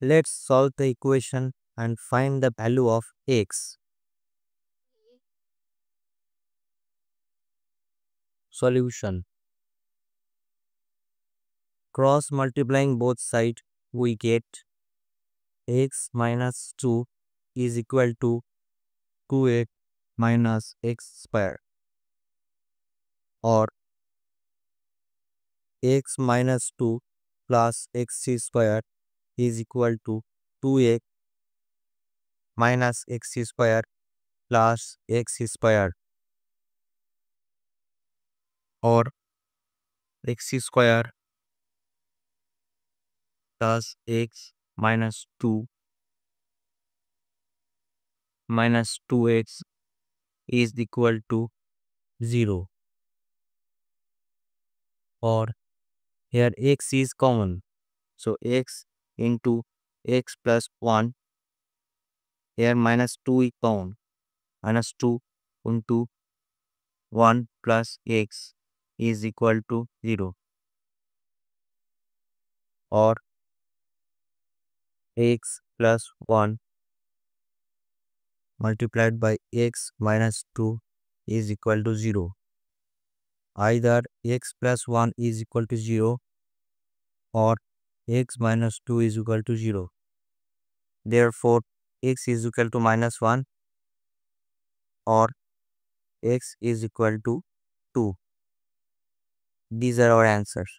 Let's solve the equation and find the value of x. Solution Cross multiplying both sides, we get x minus 2 is equal to 2x minus x square or x minus 2 plus x square is equal to 2x minus x square plus x square or x square plus x minus 2 minus 2x is equal to 0 or here x is common so x into x plus 1 here minus 2 is common minus 2 into 1 plus x is equal to 0 or x plus 1 multiplied by x minus 2 is equal to 0. Either x plus 1 is equal to 0 or x minus 2 is equal to 0. Therefore, x is equal to minus 1 or x is equal to 2. These are our answers.